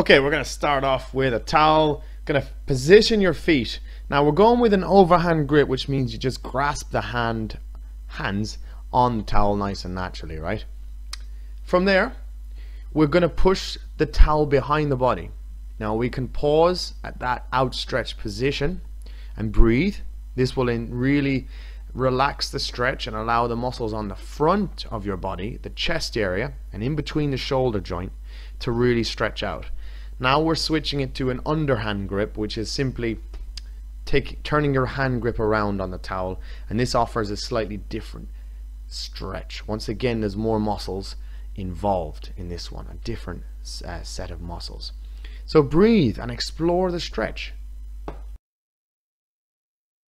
Okay, we're going to start off with a towel. Going to position your feet. Now we're going with an overhand grip, which means you just grasp the hand, hands on the towel nice and naturally, right? From there, we're going to push the towel behind the body. Now we can pause at that outstretched position and breathe. This will really relax the stretch and allow the muscles on the front of your body, the chest area, and in between the shoulder joint to really stretch out. Now we're switching it to an underhand grip, which is simply take, turning your hand grip around on the towel, and this offers a slightly different stretch. Once again, there's more muscles involved in this one, a different uh, set of muscles. So breathe and explore the stretch.